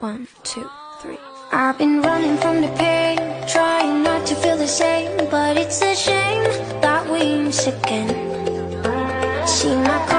One, two, three. I've been running from the pain, trying not to feel the same, but it's a shame that we miss again. See my.